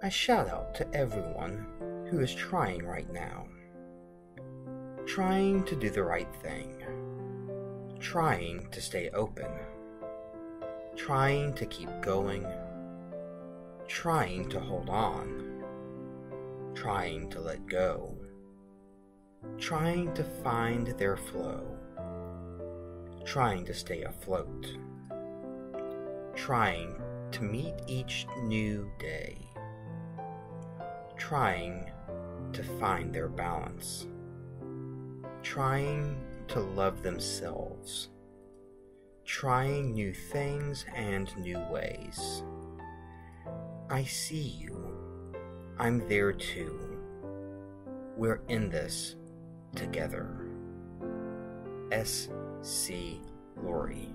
I shout out to everyone who is trying right now. Trying to do the right thing. Trying to stay open. Trying to keep going. Trying to hold on. Trying to let go. Trying to find their flow. Trying to stay afloat. Trying to meet each new day trying to find their balance, trying to love themselves, trying new things and new ways. I see you. I'm there too. We're in this together. S. C. Lourie.